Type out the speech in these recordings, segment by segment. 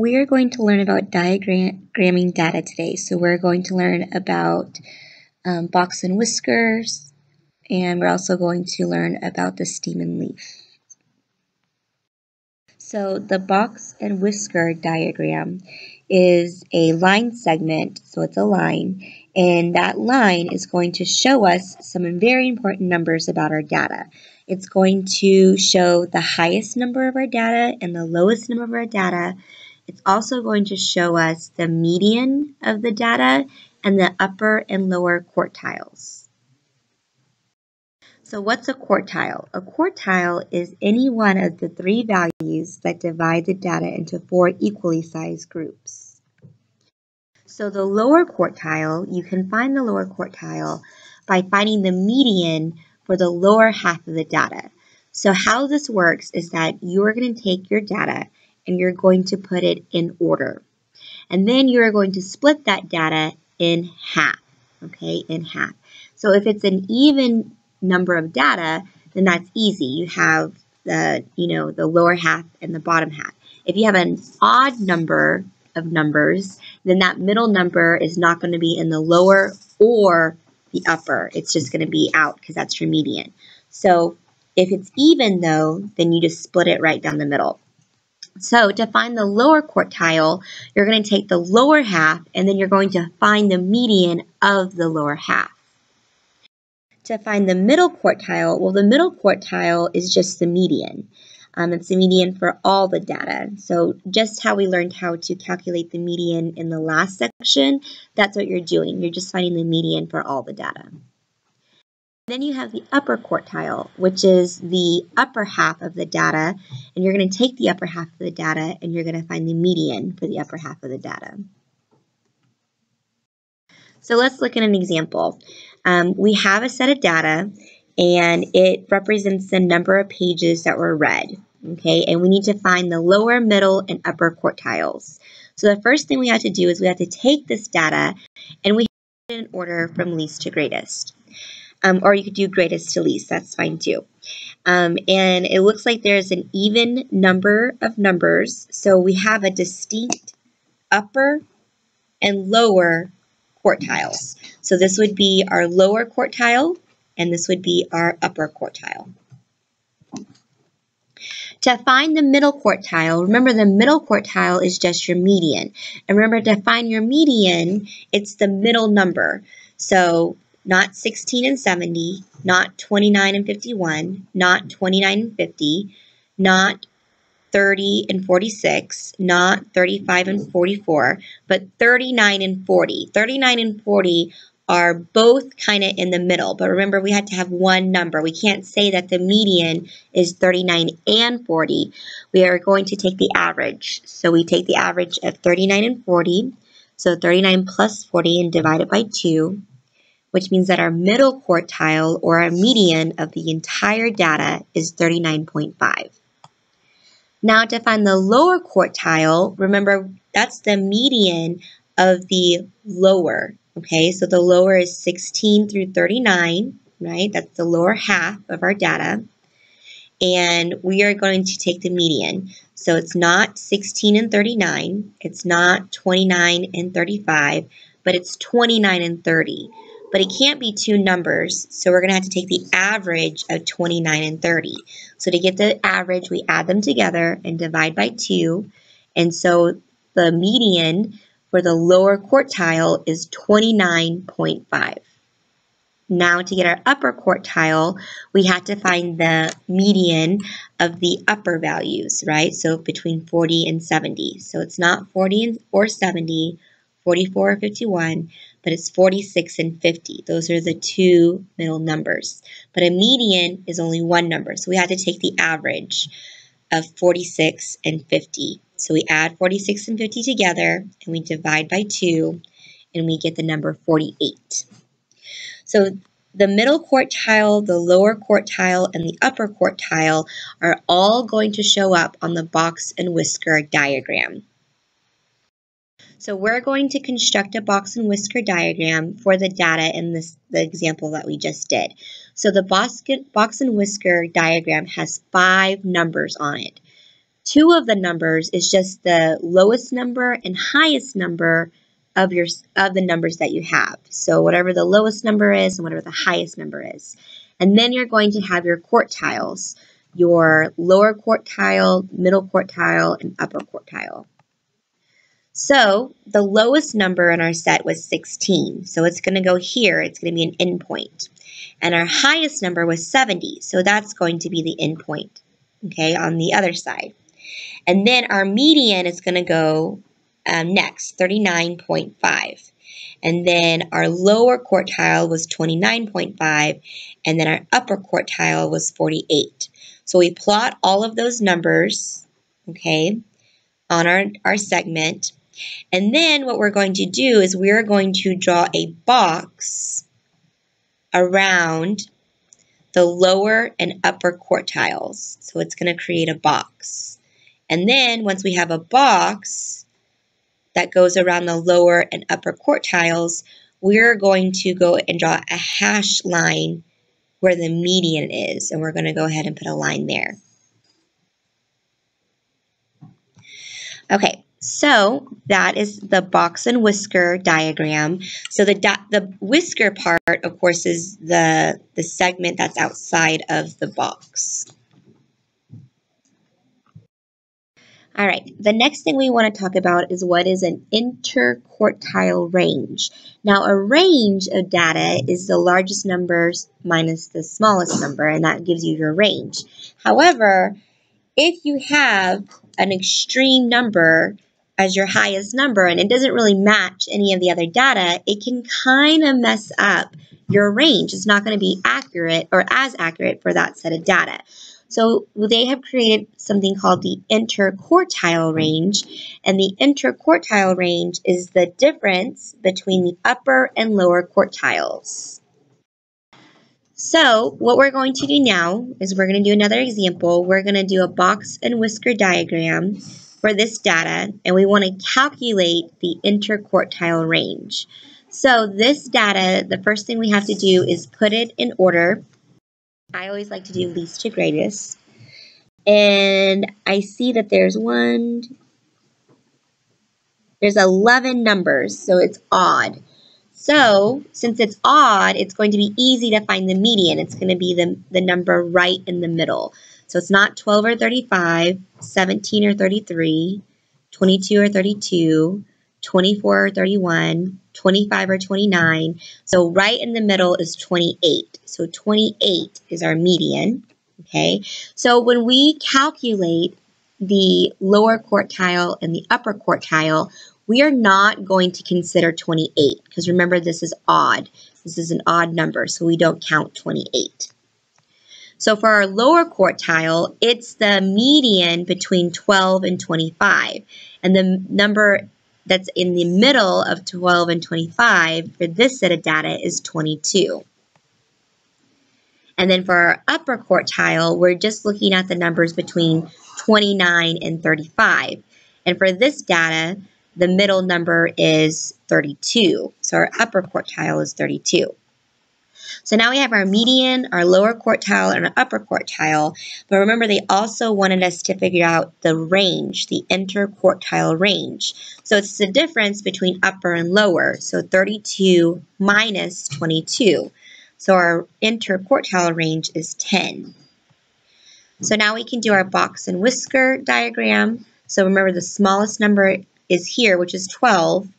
we are going to learn about diagramming data today. So we're going to learn about um, box and whiskers, and we're also going to learn about the stem and leaf. So the box and whisker diagram is a line segment, so it's a line, and that line is going to show us some very important numbers about our data. It's going to show the highest number of our data and the lowest number of our data. It's also going to show us the median of the data and the upper and lower quartiles. So what's a quartile? A quartile is any one of the three values that divide the data into four equally sized groups. So the lower quartile, you can find the lower quartile by finding the median for the lower half of the data. So how this works is that you're going to take your data and you're going to put it in order. And then you're going to split that data in half, okay, in half. So if it's an even number of data, then that's easy. You have the, you know, the lower half and the bottom half. If you have an odd number of numbers, then that middle number is not going to be in the lower or the upper. It's just going to be out because that's your median. So if it's even though, then you just split it right down the middle. So to find the lower quartile, you're going to take the lower half and then you're going to find the median of the lower half. To find the middle quartile, well the middle quartile is just the median. Um, it's the median for all the data. So just how we learned how to calculate the median in the last section, that's what you're doing. You're just finding the median for all the data. Then you have the upper quartile, which is the upper half of the data, and you're going to take the upper half of the data and you're going to find the median for the upper half of the data. So let's look at an example. Um, we have a set of data and it represents the number of pages that were read. Okay, and we need to find the lower, middle, and upper quartiles. So the first thing we have to do is we have to take this data and we have it in order from least to greatest. Um, or you could do greatest to least, that's fine too. Um, and it looks like there's an even number of numbers, so we have a distinct upper and lower quartiles. So this would be our lower quartile, and this would be our upper quartile. To find the middle quartile, remember the middle quartile is just your median. And remember to find your median, it's the middle number. So not 16 and 70, not 29 and 51, not 29 and 50, not 30 and 46, not 35 and 44, but 39 and 40. 39 and 40 are both kind of in the middle. But remember, we had to have one number. We can't say that the median is 39 and 40. We are going to take the average. So we take the average of 39 and 40. So 39 plus 40 and divide it by 2, which means that our middle quartile or our median of the entire data is 39.5. Now to find the lower quartile, remember that's the median of the lower Okay, so the lower is 16 through 39, right? That's the lower half of our data. And we are going to take the median. So it's not 16 and 39, it's not 29 and 35, but it's 29 and 30. But it can't be two numbers, so we're going to have to take the average of 29 and 30. So to get the average, we add them together and divide by 2. And so the median for the lower quartile is 29.5. Now to get our upper quartile, we have to find the median of the upper values, right? So between 40 and 70. So it's not 40 or 70, 44 or 51, but it's 46 and 50. Those are the two middle numbers. But a median is only one number, so we have to take the average of 46 and 50. So we add 46 and 50 together and we divide by 2 and we get the number 48. So the middle quartile, the lower quartile, and the upper quartile are all going to show up on the box and whisker diagram. So we're going to construct a box and whisker diagram for the data in this the example that we just did. So the box, and whisker diagram has five numbers on it. Two of the numbers is just the lowest number and highest number of your of the numbers that you have. So whatever the lowest number is and whatever the highest number is. And then you're going to have your quartiles, your lower quartile, middle quartile, and upper quartile. So the lowest number in our set was 16. So it's going to go here. It's going to be an endpoint. And our highest number was 70. So that's going to be the endpoint, okay, on the other side. And then our median is going to go um, next, 39.5. And then our lower quartile was 29.5, and then our upper quartile was 48. So we plot all of those numbers, okay, on our, our segment. And then what we're going to do is we're going to draw a box around the lower and upper quartiles. So it's going to create a box. And then once we have a box that goes around the lower and upper quartiles, we're going to go and draw a hash line where the median is. And we're going to go ahead and put a line there. Okay, so that is the box and whisker diagram. So the, the whisker part, of course, is the, the segment that's outside of the box. All right, the next thing we want to talk about is what is an interquartile range. Now, a range of data is the largest numbers minus the smallest number, and that gives you your range. However, if you have an extreme number as your highest number and it doesn't really match any of the other data, it can kind of mess up your range. It's not going to be accurate or as accurate for that set of data. So they have created something called the interquartile range, and the interquartile range is the difference between the upper and lower quartiles. So what we're going to do now is we're going to do another example. We're going to do a box and whisker diagram for this data, and we want to calculate the interquartile range. So this data, the first thing we have to do is put it in order. I always like to do least to greatest. And I see that there's one, there's 11 numbers, so it's odd. So since it's odd, it's going to be easy to find the median. It's going to be the, the number right in the middle. So it's not 12 or 35, 17 or 33, 22 or 32, 24 or 31, 25 or 29. So right in the middle is 28. So 28 is our median, okay? So when we calculate the lower quartile and the upper quartile, we are not going to consider 28 because remember this is odd. This is an odd number, so we don't count 28. So for our lower quartile, it's the median between 12 and 25. And the number that's in the middle of 12 and 25 for this set of data is 22. And then for our upper quartile, we're just looking at the numbers between 29 and 35. And for this data, the middle number is 32. So our upper quartile is 32. So now we have our median, our lower quartile, and our upper quartile. But remember, they also wanted us to figure out the range, the interquartile range. So it's the difference between upper and lower. So 32 minus 22. So our interquartile range is 10. So now we can do our box and whisker diagram. So remember the smallest number is here, which is 12. And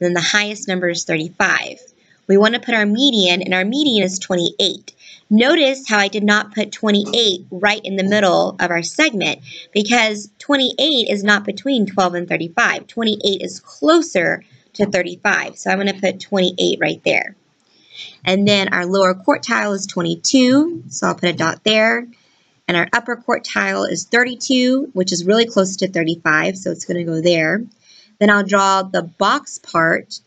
then the highest number is 35 we want to put our median, and our median is 28. Notice how I did not put 28 right in the middle of our segment because 28 is not between 12 and 35. 28 is closer to 35, so I'm going to put 28 right there. And then our lower quartile is 22, so I'll put a dot there. And our upper quartile is 32, which is really close to 35, so it's going to go there. Then I'll draw the box part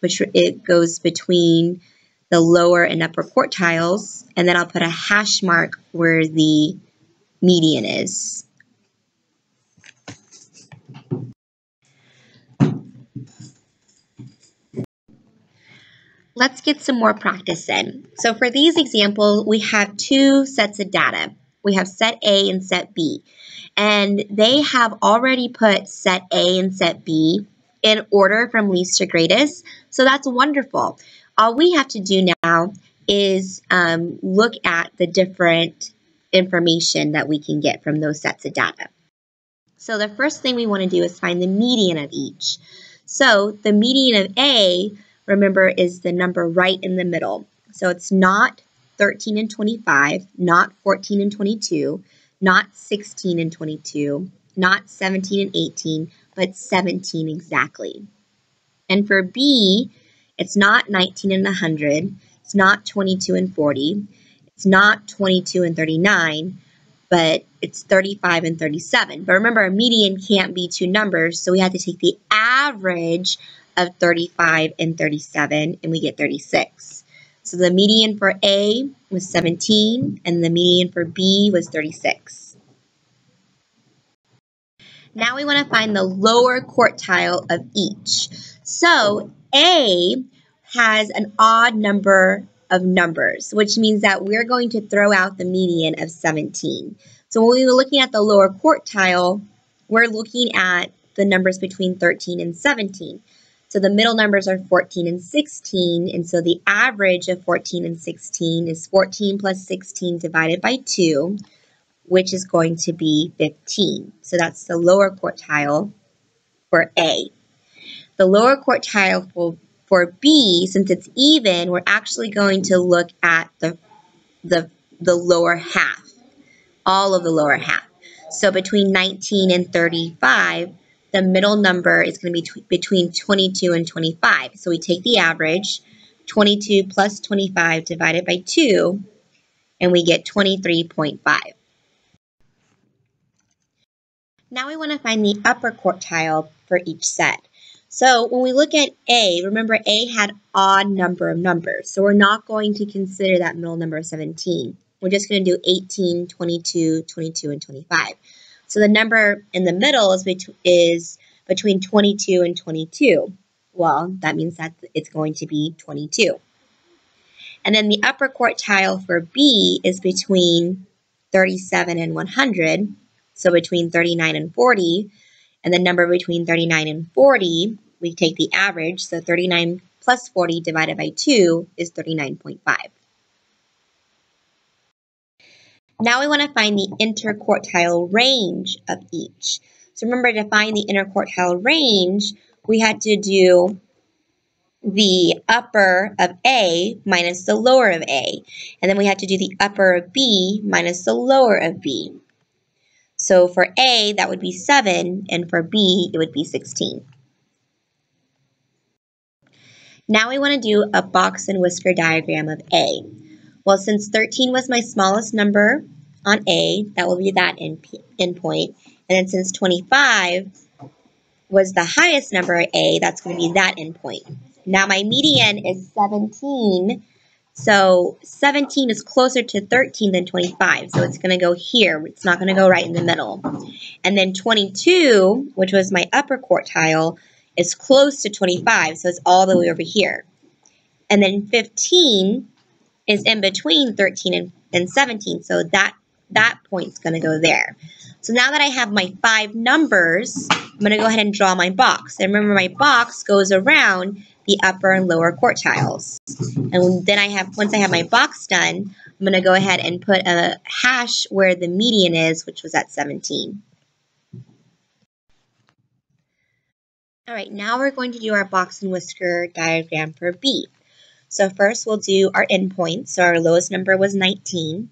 which it goes between the lower and upper quartiles, and then I'll put a hash mark where the median is. Let's get some more practice in. So for these examples, we have two sets of data. we have set A and set B. And they have already put set A and set B in order from least to greatest. So that's wonderful. All we have to do now is um, look at the different information that we can get from those sets of data. So the first thing we want to do is find the median of each. So the median of A, remember, is the number right in the middle. So it's not 13 and 25, not 14 and 22, not 16 and 22, not 17 and 18, but 17 exactly. And for B, it's not 19 and 100, it's not 22 and 40, it's not 22 and 39, but it's 35 and 37. But remember, a median can't be two numbers, so we have to take the average of 35 and 37, and we get 36. So the median for A was 17, and the median for B was 36. Now we want to find the lower quartile of each. So A has an odd number of numbers, which means that we're going to throw out the median of 17. So when we were looking at the lower quartile, we're looking at the numbers between 13 and 17. So the middle numbers are 14 and 16, and so the average of 14 and 16 is 14 plus 16 divided by 2, which is going to be 15. So that's the lower quartile for A. The lower quartile for, for B, since it's even, we're actually going to look at the, the, the lower half, all of the lower half. So between 19 and 35, the middle number is going to be between 22 and 25. So we take the average, 22 plus 25 divided by 2, and we get 23.5. Now we want to find the upper quartile for each set. So when we look at A, remember A had odd number of numbers. So we're not going to consider that middle number of 17. We're just going to do 18, 22, 22, and 25. So the number in the middle is, bet is between 22 and 22. Well, that means that it's going to be 22. And then the upper quartile for B is between 37 and 100, so between 39 and 40. And the number between 39 and 40, we take the average, so 39 plus 40 divided by 2 is 39.5. Now we want to find the interquartile range of each. So remember to find the interquartile range, we had to do the upper of A minus the lower of A. And then we had to do the upper of B minus the lower of B. So for A, that would be 7, and for B, it would be 16. Now we want to do a box and whisker diagram of A. Well, since 13 was my smallest number on A, that will be that end, endpoint. And then since 25 was the highest number at A, that's going to be that endpoint. Now my median is 17, so 17 is closer to 13 than 25, so it's going to go here. It's not going to go right in the middle. And then 22, which was my upper quartile, is close to 25, so it's all the way over here. And then 15 is in between 13 and, and 17, so that, that point's going to go there. So now that I have my five numbers, I'm going to go ahead and draw my box. And remember, my box goes around the upper and lower quartiles. And then I have, once I have my box done, I'm going to go ahead and put a hash where the median is, which was at 17. All right, now we're going to do our box and whisker diagram for B. So first we'll do our endpoints. So our lowest number was 19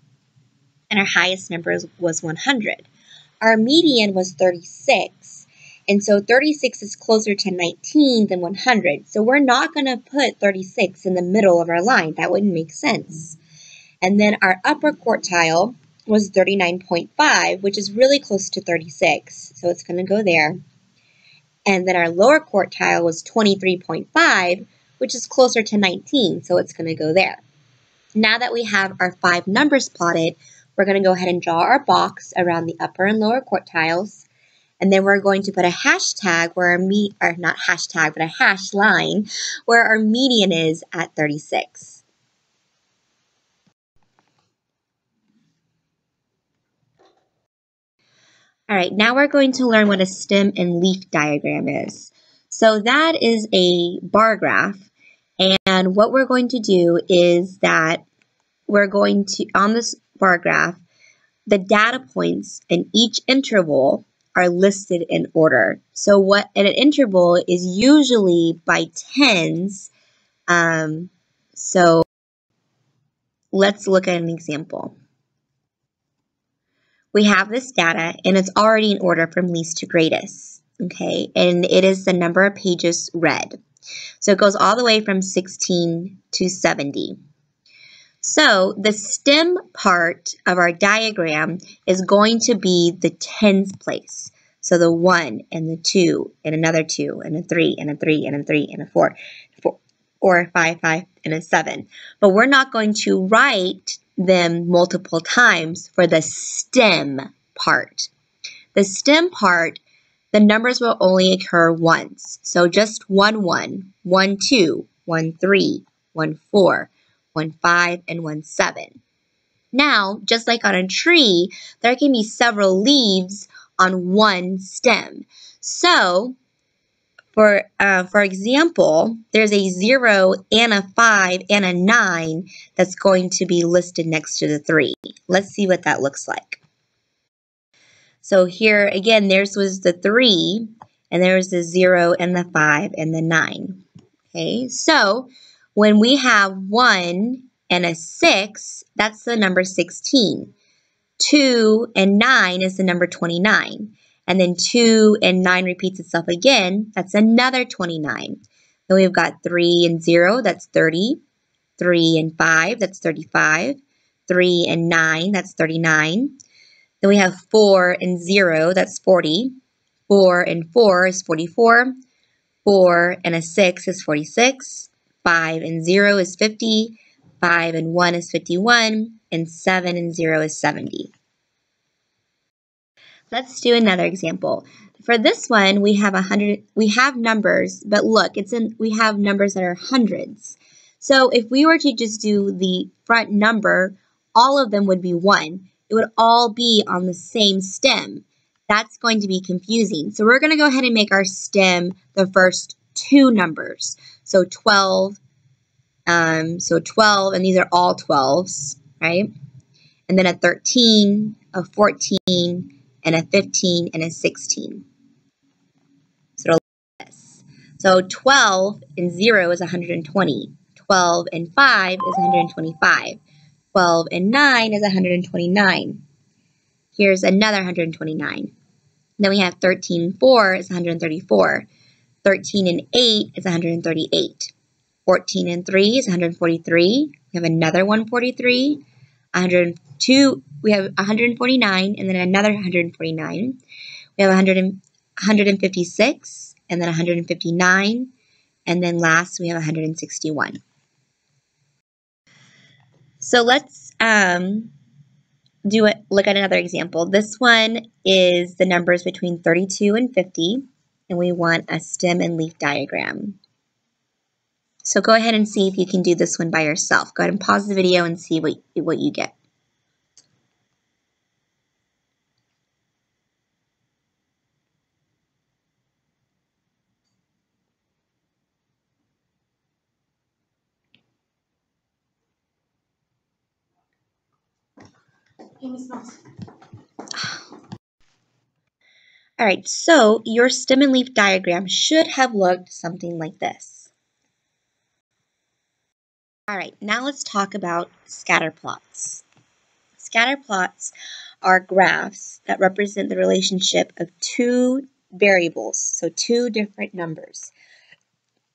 and our highest number was 100. Our median was 36. And so 36 is closer to 19 than 100. So we're not going to put 36 in the middle of our line. That wouldn't make sense. And then our upper quartile was 39.5, which is really close to 36. So it's going to go there. And then our lower quartile was 23.5, which is closer to 19. So it's going to go there. Now that we have our five numbers plotted, we're going to go ahead and draw our box around the upper and lower quartiles. And then we're going to put a hashtag where our meet, or not hashtag, but a hash line where our median is at 36. All right, now we're going to learn what a stem and leaf diagram is. So that is a bar graph. And what we're going to do is that we're going to, on this bar graph, the data points in each interval are listed in order. So what an interval is usually by tens. Um, so let's look at an example we have this data and it's already in order from least to greatest, okay? And it is the number of pages read. So it goes all the way from 16 to 70. So the stem part of our diagram is going to be the tens place. So the 1 and the 2 and another 2 and a 3 and a 3 and a 3 and a 4, four or a 5, 5 and a 7. But we're not going to write them multiple times for the stem part. The stem part, the numbers will only occur once. So just 1, 1, 1, 2, 1, 3, 1, 4, 1, 5, and 1, 7. Now, just like on a tree, there can be several leaves on one stem. So, for, uh, for example, there's a 0 and a 5 and a 9 that's going to be listed next to the 3. Let's see what that looks like. So here, again, there's was the 3, and there's the 0 and the 5 and the 9. Okay, so when we have 1 and a 6, that's the number 16. 2 and 9 is the number 29 and then 2 and 9 repeats itself again, that's another 29. Then we've got 3 and 0, that's 30. 3 and 5, that's 35. 3 and 9, that's 39. Then we have 4 and 0, that's 40. 4 and 4 is 44. 4 and a 6 is 46. 5 and 0 is 50. 5 and 1 is 51. And 7 and 0 is 70. Let's do another example. For this one, we have a hundred. We have numbers, but look, it's in. We have numbers that are hundreds. So if we were to just do the front number, all of them would be one. It would all be on the same stem. That's going to be confusing. So we're going to go ahead and make our stem the first two numbers. So 12, um, so 12, and these are all 12s, right? And then a 13, a 14, and a 15 and a 16. So, this. so 12 and 0 is 120. 12 and 5 is 125. 12 and 9 is 129. Here's another 129. Then we have 13 and 4 is 134. 13 and 8 is 138. 14 and 3 is 143. We have another 143. 102 we have 149 and then another 149. We have 100 156 and then 159 and then last we have 161. So let's um, do it. Look at another example. This one is the numbers between 32 and 50 and we want a stem and leaf diagram. So go ahead and see if you can do this one by yourself. Go ahead and pause the video and see what, what you get. All right, so your stem and leaf diagram should have looked something like this. All right, now let's talk about scatter plots. Scatter plots are graphs that represent the relationship of two variables, so two different numbers,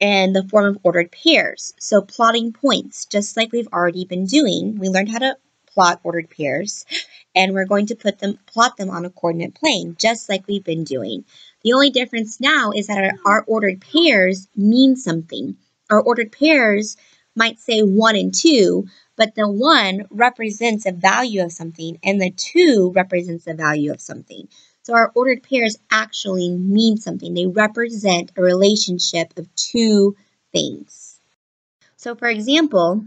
in the form of ordered pairs. So plotting points, just like we've already been doing, we learned how to plot ordered pairs, and we're going to put them plot them on a coordinate plane, just like we've been doing. The only difference now is that our, our ordered pairs mean something. Our ordered pairs might say 1 and 2, but the 1 represents a value of something, and the 2 represents a value of something. So our ordered pairs actually mean something. They represent a relationship of two things. So for example,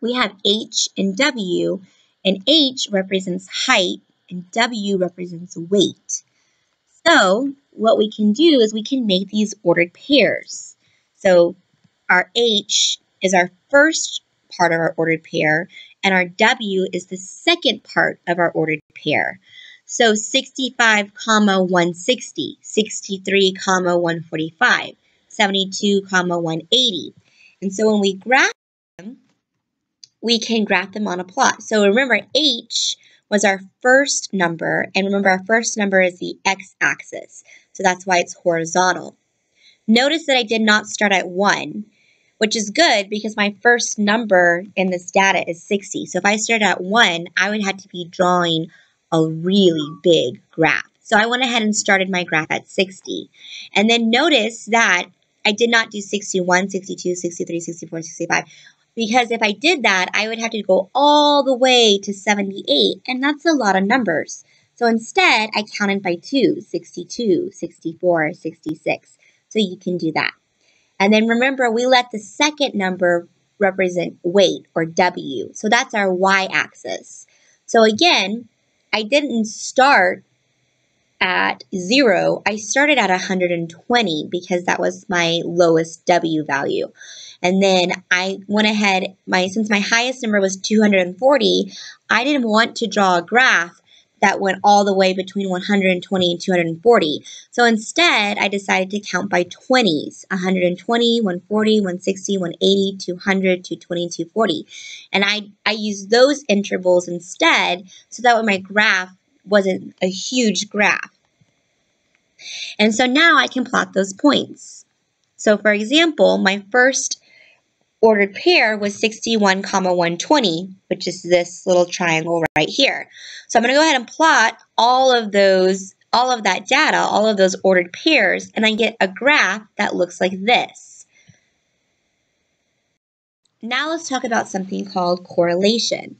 we have H and W, and H represents height and W represents weight. So what we can do is we can make these ordered pairs. So our H is our first part of our ordered pair, and our W is the second part of our ordered pair. So 65, comma 160, 63, comma 145, 72, comma 180. And so when we graph we can graph them on a plot. So remember, H was our first number, and remember our first number is the x-axis. So that's why it's horizontal. Notice that I did not start at 1 which is good because my first number in this data is 60. So if I started at 1, I would have to be drawing a really big graph. So I went ahead and started my graph at 60. And then notice that I did not do 61, 62, 63, 64, 65. Because if I did that, I would have to go all the way to 78, and that's a lot of numbers. So instead, I counted by 2, 62, 64, 66. So you can do that. And then remember, we let the second number represent weight or W. So that's our y-axis. So again, I didn't start at zero. I started at 120 because that was my lowest W value. And then I went ahead, my since my highest number was 240, I didn't want to draw a graph that went all the way between 120 and 240. So instead, I decided to count by 20s, 120, 140, 160, 180, 200, 220, 240. And I, I used those intervals instead so that way my graph wasn't a huge graph. And so now I can plot those points. So for example, my first ordered pair was 61 comma 120, which is this little triangle right here. So I'm going to go ahead and plot all of those, all of that data, all of those ordered pairs, and I get a graph that looks like this. Now let's talk about something called correlation.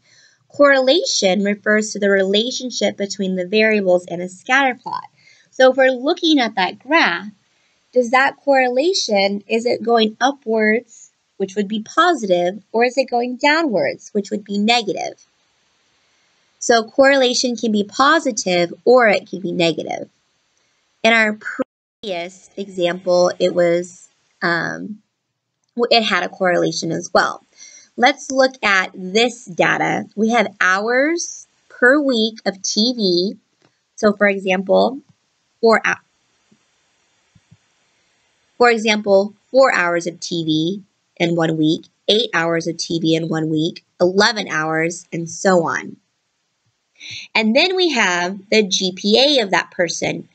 Correlation refers to the relationship between the variables in a scatter plot. So if we're looking at that graph, does that correlation, is it going upwards which would be positive, or is it going downwards, which would be negative? So correlation can be positive or it can be negative. In our previous example, it was um, it had a correlation as well. Let's look at this data. We have hours per week of TV. So for example, four for example, four hours of TV in one week, 8 hours of TV in one week, 11 hours, and so on. And then we have the GPA of that person.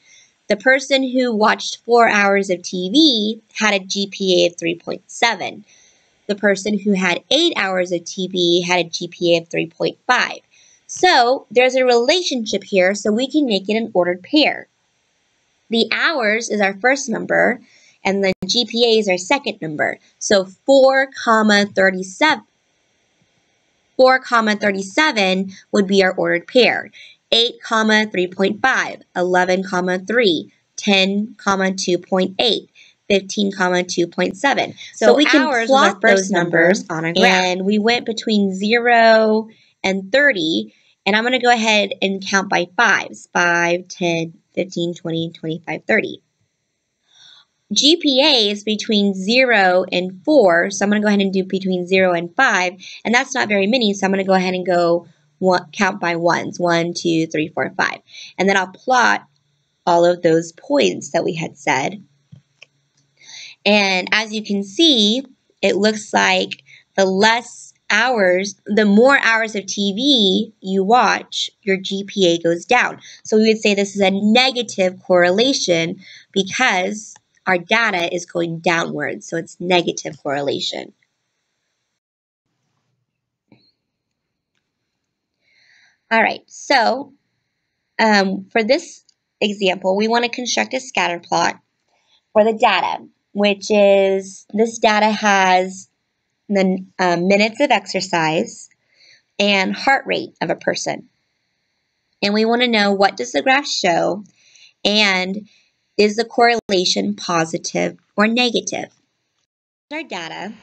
The person who watched 4 hours of TV had a GPA of 3.7. The person who had 8 hours of TV had a GPA of 3.5. So there's a relationship here, so we can make it an ordered pair. The hours is our first number, and the GPA is our second number. So 4 comma 37. 4 comma 37 would be our ordered pair. 8 comma 3.5, 11 comma 3, 10 comma 2.8. 15 comma 2.7. So, so we can plot those numbers on a graph. And we went between 0 and 30. And I'm going to go ahead and count by fives. 5, 10, 15, 20, 25, 30. GPA is between 0 and 4, so I'm going to go ahead and do between 0 and 5, and that's not very many, so I'm going to go ahead and go one, count by ones, 1, 2, 3, 4, 5. And then I'll plot all of those points that we had said. And as you can see, it looks like the less hours, the more hours of TV you watch, your GPA goes down. So we would say this is a negative correlation because our data is going downwards, so it's negative correlation. All right, so um, for this example, we want to construct a scatter plot for the data, which is this data has the uh, minutes of exercise and heart rate of a person. And we want to know what does the graph show and is the correlation positive or negative? Our data,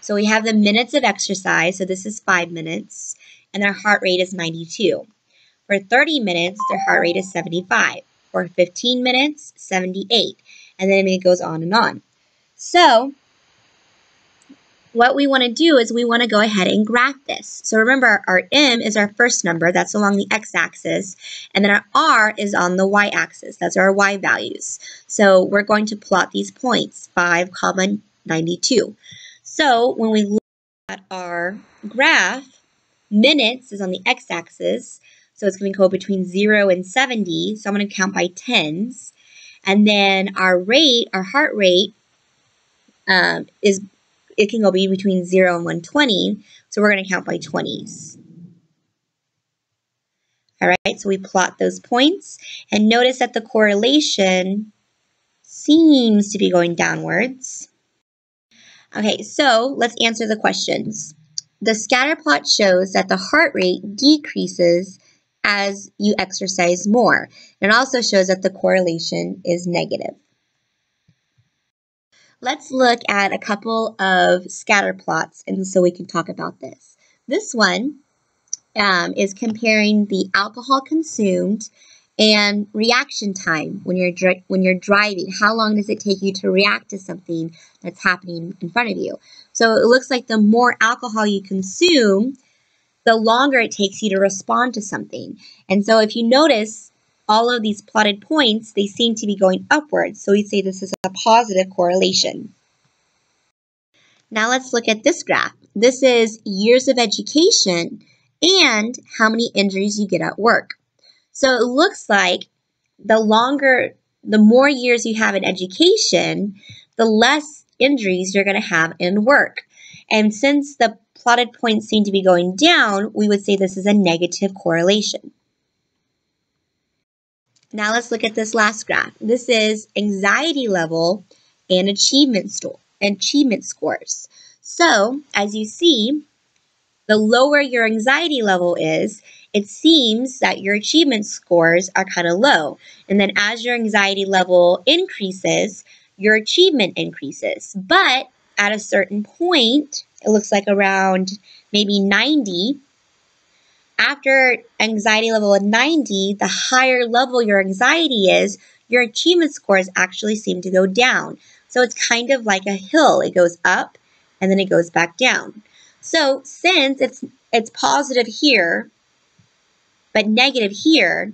so we have the minutes of exercise, so this is 5 minutes, and their heart rate is 92. For 30 minutes, their heart rate is 75. For 15 minutes, 78. And then it goes on and on. So what we want to do is we want to go ahead and graph this. So remember, our m is our first number. That's along the x-axis. And then our r is on the y-axis. That's our y values. So we're going to plot these points, 5, comma 92. So when we look at our graph, minutes is on the x-axis. So it's going to go between 0 and 70. So I'm going to count by tens. And then our rate, our heart rate, um, is it can go be between 0 and 120, so we're going to count by 20s. All right, so we plot those points, and notice that the correlation seems to be going downwards. Okay, so let's answer the questions. The scatter plot shows that the heart rate decreases as you exercise more. It also shows that the correlation is negative. Let's look at a couple of scatter plots and so we can talk about this. This one um, is comparing the alcohol consumed and reaction time when you're when you're driving. How long does it take you to react to something that's happening in front of you? So it looks like the more alcohol you consume, the longer it takes you to respond to something. And so if you notice, all of these plotted points, they seem to be going upwards. So we'd say this is a positive correlation. Now let's look at this graph. This is years of education and how many injuries you get at work. So it looks like the longer, the more years you have in education, the less injuries you're going to have in work. And since the plotted points seem to be going down, we would say this is a negative correlation. Now let's look at this last graph. This is anxiety level and achievement, achievement scores. So as you see, the lower your anxiety level is, it seems that your achievement scores are kind of low. And then as your anxiety level increases, your achievement increases. But at a certain point, it looks like around maybe 90, after anxiety level of 90, the higher level your anxiety is, your achievement scores actually seem to go down. So it's kind of like a hill. It goes up and then it goes back down. So since it's it's positive here, but negative here,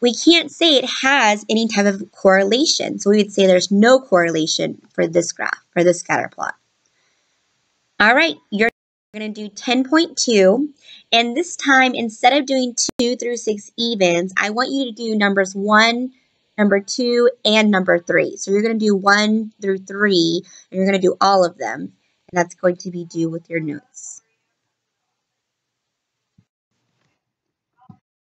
we can't say it has any type of correlation. So we would say there's no correlation for this graph, for this scatter plot. All right, you're going to do 10.2. And this time, instead of doing 2 through 6 evens, I want you to do numbers 1, number 2, and number 3. So you're going to do 1 through 3, and you're going to do all of them. And that's going to be due with your notes.